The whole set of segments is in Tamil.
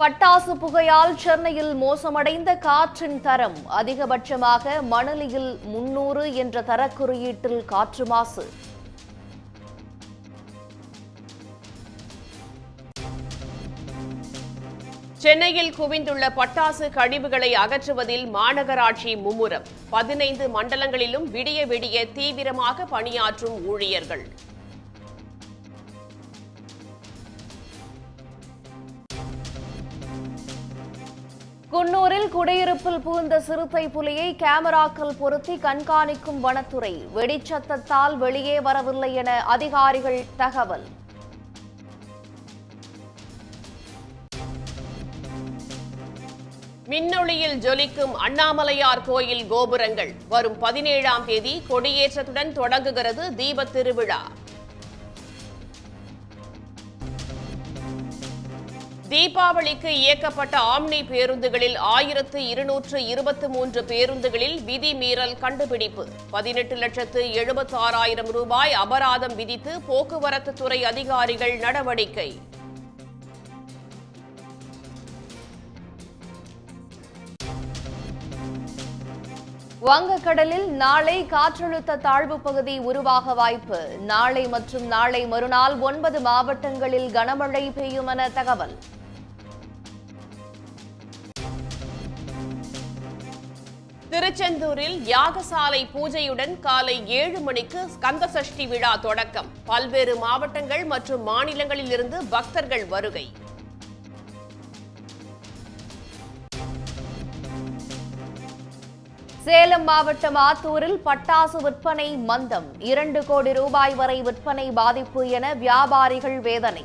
பட்டாசு புகையால் சென்னையில் மோசமடைந்த காற்றின் தரம் அதிகபட்சமாக மணலியில் முன்னூறு என்ற தரக்குறியீட்டில் காற்று மாசு. சென்னையில் குவிந்துள்ள பட்டாசு கழிவுகளை அகற்றுவதில் மாநகராட்சி மும்முரம். பதினைந்து மண்டலங்களிலும் விடிய விடிய தீவிரமாக பணியாற்றும் ஊழியர்கள். குன்னூரில் குடியிருப்பில் புகுந்த சிறுத்தை புலியை கேமராக்கள் பொருத்தி கண்காணிக்கும் வனத்துறை. வெடிச்சத்தத்தால் வெளியே வரவில்லை என அதிகாரிகள் தகவல். மின்னொளியில் ஜொலிக்கும் அண்ணாமலையார் கோயில் கோபுரங்கள் வரும் பதினேழாம் தேதி கொடியேற்றத்துடன் தொடங்குகிறது தீபத் திருவிழா. தீபாவளிக்கு இயக்கப்பட்ட ஆம்னி பேருந்துகளில் ஆயிரத்து இருநூற்று இருபத்தி மூன்று பேருந்துகளில் விதி மீறல் கண்டுபிடிப்பு. பதினெட்டு லட்சத்து எழுபத்தி ஆறாயிரம் ரூபாய் அபராதம் விதித்து போக்குவரத்து துறை அதிகாரிகள் நடவடிக்கை. வங்கக்கடலில் நாளை காற்றழுத்த தாழ்வு பகுதி உருவாக வாய்ப்பு. நாளை மற்றும் நாளை மறுநாள் ஒன்பது மாவட்டங்களில் கனமழை பெய்யும் என தகவல். திருச்செந்தூரில் யாகசாலை பூஜையுடன் காலை ஏழு மணிக்கு ஸ்கந்த சஷ்டி விழா தொடக்கம். பல்வேறு மாவட்டங்கள் மற்றும் மாநிலங்களில் இருந்து பக்தர்கள் வருகை. சேலம் மாவட்டம் ஆத்தூரில் பட்டாசு விற்பனை மந்தம். இரண்டு கோடி ரூபாய் வரை விற்பனை பாதிப்பு என வியாபாரிகள் வேதனை.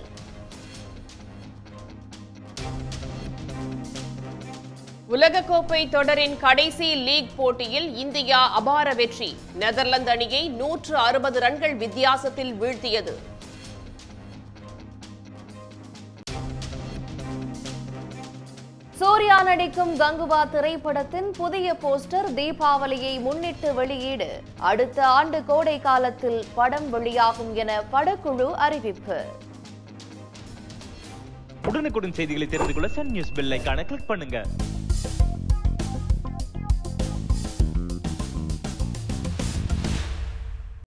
உலகக்கோப்பை தொடரின் கடைசி லீக் போட்டியில் இந்தியா அபார வெற்றி. நெதர்லாந்து அணியை நூற்று அறுபது ரன்கள் வித்தியாசத்தில் வீழ்த்தியது. சூர்யா நடிக்கும் கங்குவா திரைப்படத்தின் புதிய போஸ்டர் தீபாவளியை முன்னிட்டு வெளியீடு. அடுத்த ஆண்டு கோடை காலத்தில் படம் வெளியாகும் என படக்குழு அறிவிப்பு. உடனுக்குடன் செய்திகளை தெரிந்து கொள்ள சன் நியூஸ் பெல் கிளிக் பண்ணுங்க.